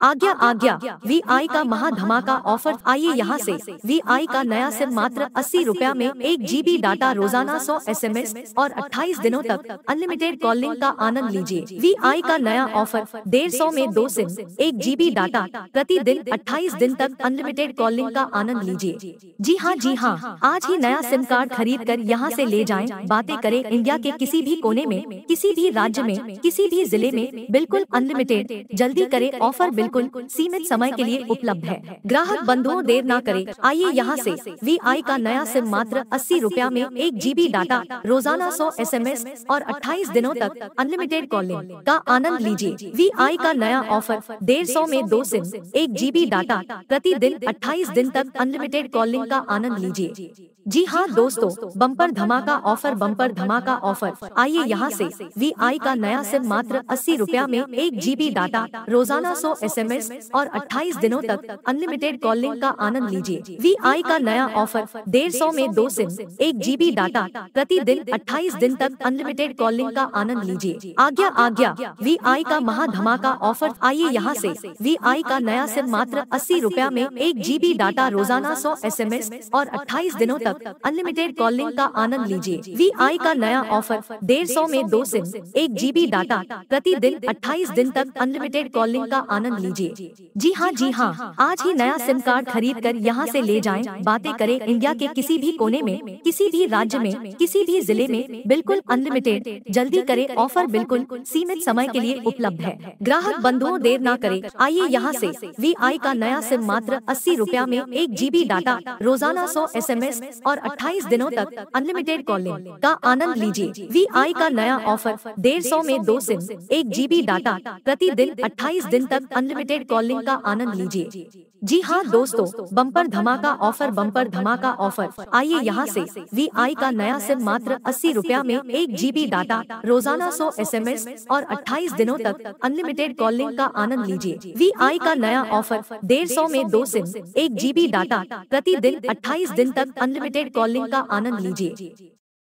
आज्ञा आज्ञा वी आई का महा धमाका ऑफ़र आइए यहाँ से। वी आई का नया सिम मात्र अस्सी रुपया में एक जीबी डाटा रोज़ाना सौ एसएमएस और 28 दिनों तक अनलिमिटेड कॉलिंग का आनंद लीजिए। वी आई का नया ऑफ़र डेढ़ सौ में दो सिम एक जीबी डाटा प्रतिदिन 28 दिन तक अनलिमिटेड कॉलिंग का आनंद लीजिए। जी हाँ जी हाँ आज ही नया सिम कार्ड खरीद कर यहाँ ऐसी ले जाए। बातें करें। इंडिया के किसी भी कोने में किसी भी राज्य में किसी भी ज़िले में बिल्कुल अनलिमिटेड जल्दी करे ऑफ़र बिल्कुल बिल्कुल, सीमित समय के लिए उपलब्ध है। ग्राहक बंधुओं देर न करे। आइए यहाँ से। वी आई का नया सिम मात्र अस्सी रूपया में एक जीबी डाटा रोज़ाना सौ एस एम एस और अट्ठाईस दिनों तक अनलिमिटेड कॉलिंग का आनंद लीजिए। वी आई का नया ऑफ़र डेढ़ सौ में दो सिम, एक जीबी डाटा प्रतिदिन अट्ठाईस दिन तक अनलिमिटेड कॉलिंग का आनंद लीजिए। जी हाँ दोस्तों बम्पर धमाका ऑफ़र बम्पर धमाका ऑफ़र आइए यहाँ से। वी आई का नया सिम मात्र अस्सी रुपया में एक जीबी डाटा रोज़ाना सौ एस एम एस और 28 दिनों तक अनलिमिटेड कॉलिंग का आनंद लीजिए। वी आई का नया ऑफ़र डेढ़ सौ में दो सिम एक जीबी डाटा प्रति दिन 28 दिन तक अनलिमिटेड कॉलिंग का आनंद लीजिए। आज्ञा आज्ञा वी आई का महा धमाका ऑफ़र आइए यहाँ से। वी आई का नया सिम मात्र अस्सी रूपया में एक जीबी डाटा रोज़ाना सौ एस और अट्ठाईस दिनों तक अनलिमिटेड कॉलिंग का आनंद लीजिए वी आई का नया ऑफ़र डेढ़ सौ में दो सिम एक जीबी डाटा प्रति दिन अट्ठाईस दिन तक अनलिमिटेड कॉलिंग का आनंद लीजिए जी। हाँ जी हाँ आज ही नया सिम कार्ड खरीद कर यहाँ से ले जाएँ। बातें करें इंडिया के किसी भी कोने में किसी भी राज्य में किसी भी ज़िले में बिल्कुल अनलिमिटेड जल्दी करें ऑफ़र बिल्कुल। सीमित समय के लिए उपलब्ध है। ग्राहक बंधुओं देर न करे। आइए यहाँ से वी आई का नया सिम मात्र अस्सी रूपया में एक जीबी डाटा रोज़ाना सौ एस एम एस और 28 दिनों तक अनलिमिटेड कॉलिंग का आनंद लीजिए वी आई का नया ऑफ़र डेढ़ सौ में दो सिम एक जीबी डाटा प्रतिदिन 28 दिन तक अनलिमिटेड कॉलिंग का आनंद लीजिए। जी हाँ दोस्तों बम्पर धमाका ऑफ़र बम्पर धमाका ऑफ़र आइए यहाँ से वी आई का नया सिम मात्र अस्सी रुपया में एक जीबी डाटा रोज़ाना सौ एस एम एस और 28 दिनों तक अनलिमिटेड कॉलिंग का आनंद लीजिए। वी आई का नया ऑफ़र डेढ़ सौ में दो सिम एक जीबी डाटा प्रतिदिन 28 दिन तक अनलिमिटेड कॉलिंग का आनंद लीजिए।